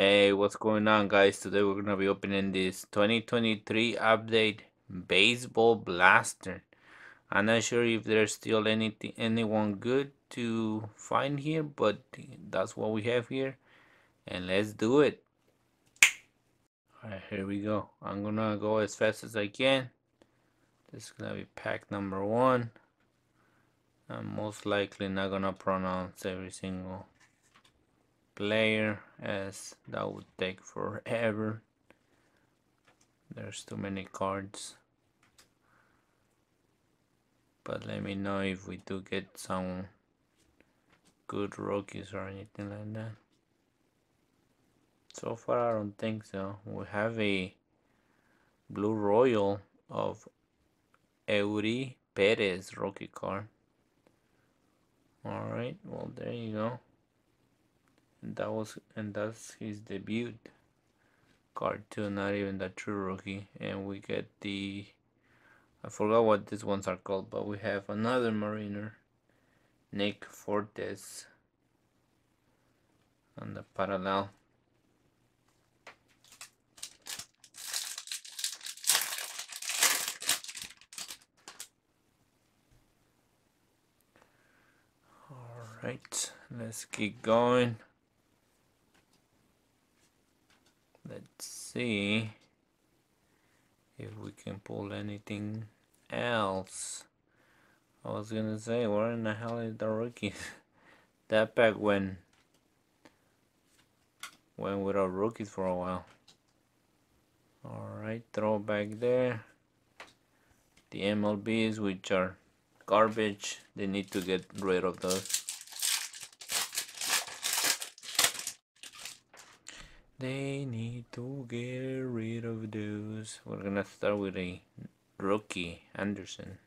Hey, what's going on guys? Today we're gonna be opening this 2023 update baseball blaster. I'm not sure if there's still anything anyone good to find here, but that's what we have here. And let's do it. Alright, here we go. I'm gonna go as fast as I can. This is gonna be pack number one. I'm most likely not gonna pronounce every single player as that would take forever. There's too many cards. But let me know if we do get some good rookies or anything like that. So far I don't think so. We have a blue royal of Eury Perez rookie card. Alright well there you go and that was and that's his debut. Card too not even the true rookie. And we get the I forgot what these ones are called but we have another mariner Nick Fortes on the parallel. All right let's keep going let's see if we can pull anything else. I was gonna say where in the hell is the rookies that pack went went without rookies for a while. Alright throw back there. The MLBs which are garbage. They need to get rid of those They need to get rid of those. We're gonna start with a rookie, Anderson.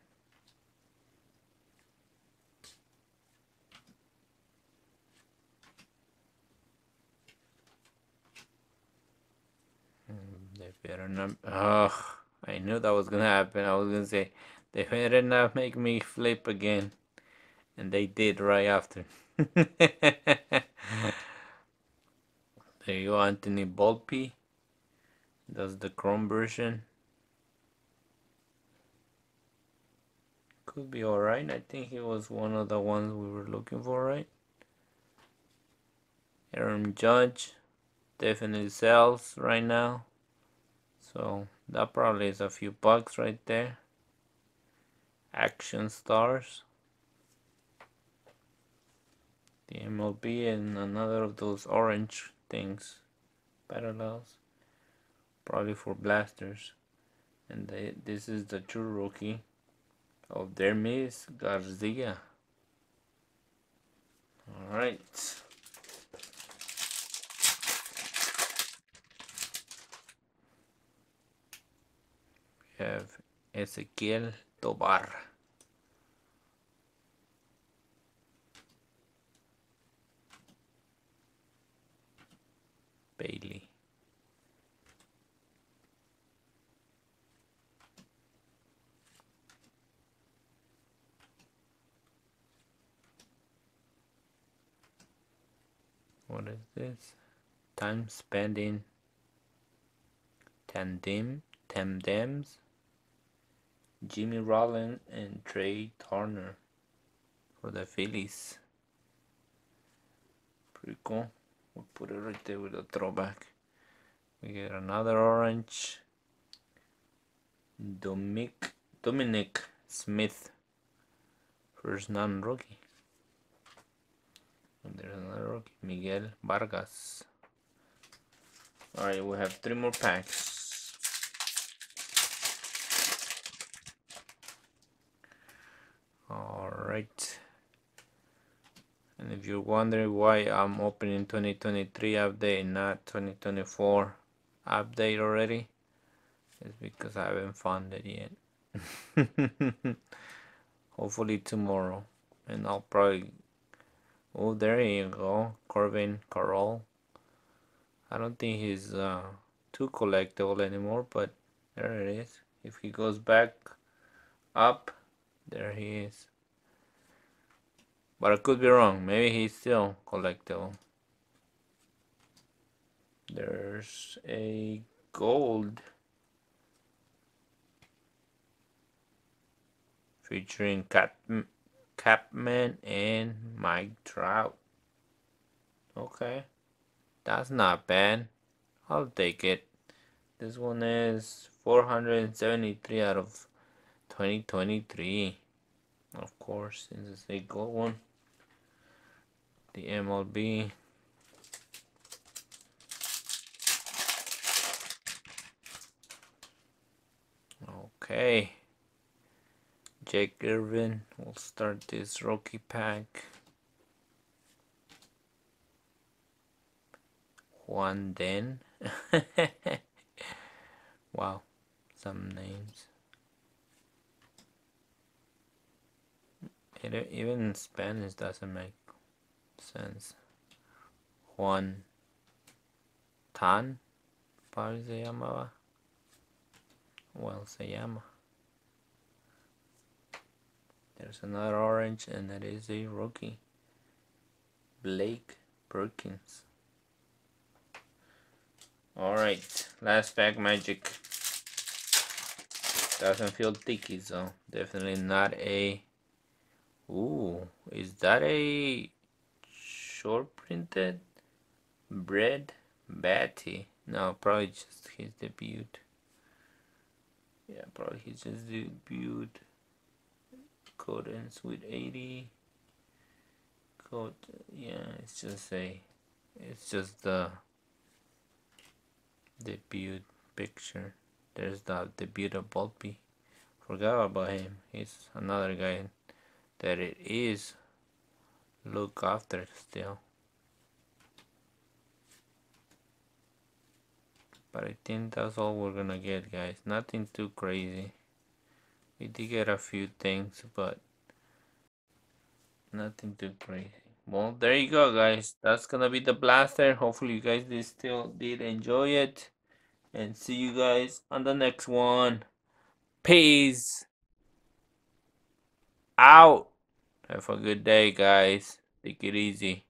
Hmm, they better not. Oh, I knew that was gonna happen. I was gonna say, they better not make me flip again. And they did right after. There you go, Anthony Volpe. That's the Chrome version. Could be alright. I think he was one of the ones we were looking for, right? Aaron Judge definitely sells right now. So that probably is a few bucks right there. Action Stars. The MLB and another of those orange things parallels probably for blasters. And they, this is the true rookie of Dermis Garcia. All right we have Ezequiel Tovar Bailey. What is this? Time Spanning tandem tandems Jimmy Rollins and Trea Turner for the Phillies. Pretty cool. We'll put it right there with a throwback. We get another orange. Dominic, Dominic Smith. First non-rookie. And there's another rookie. Miguel Vargas. Alright, we have three more packs. Alright. And if you're wondering why I'm opening 2023 update not 2024 update already, it's because I haven't found it yet. Hopefully tomorrow. And I'll probably... Oh, there you go. Corbin Carroll. I don't think he's uh, too collectible anymore, but there it is. If he goes back up, there he is. But I could be wrong. Maybe he's still collectible. There's a gold featuring Cap Capman and Mike Trout. Okay, that's not bad. I'll take it. This one is 473 out of 2023. Of course, since it's a gold one. The MLB. Okay. Jake Irvin will start this rookie pack. Juan Den. wow, some names. It, even Spanish doesn't make sense. Juan Tan, ¿Para se llamaba. Well, se llama. There's another orange, and that is a rookie. Blake Perkins. Alright, last pack magic. Doesn't feel thicky, so definitely not a. Ooh, is that a short printed? Brett Baty? No, probably just his debut. Yeah, probably he just debuted. Code ends with 80. Code, yeah, it's just a, it's just the debut picture. There's the debut of Volpe. Forgot about him. He's another guy that it is look after still. But I think that's all we're gonna get guys. Nothing too crazy. We did get a few things but nothing too crazy. Well there you go guys. That's gonna be the blaster. Hopefully you guys did still did enjoy it. And see you guys on the next one. Peace out. Have a good day guys. Take it easy.